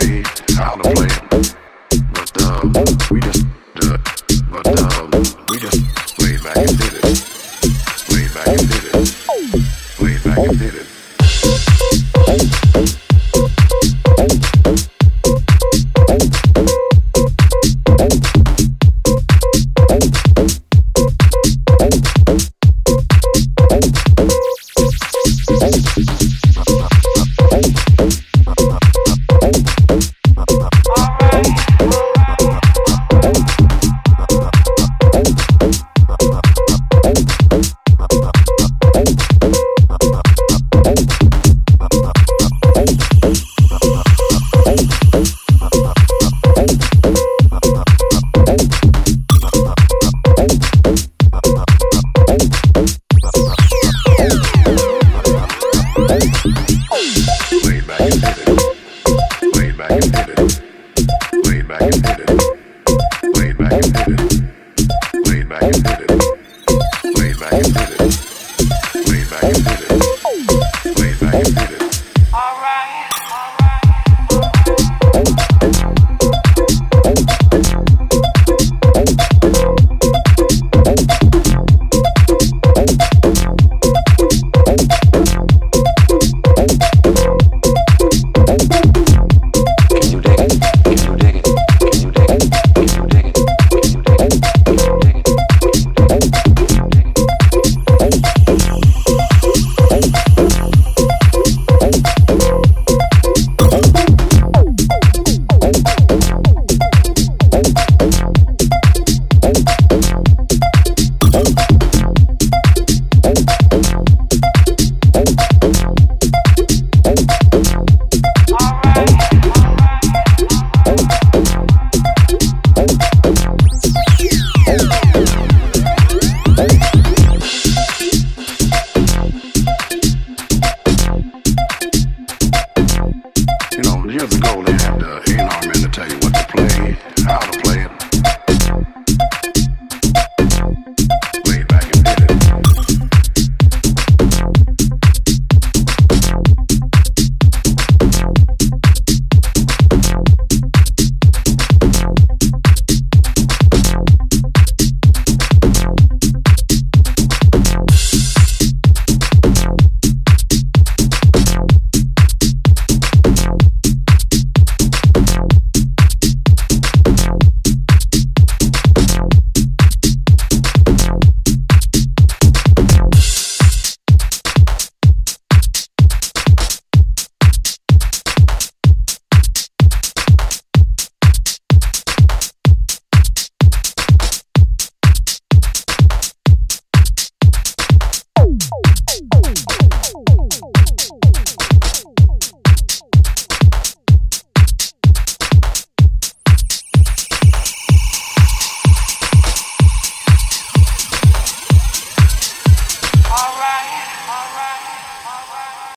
play how to play. But um, we just uh, but um, we just back and did it. Laid back and did it. Laid back and did it. back and did it. Laid back and did it.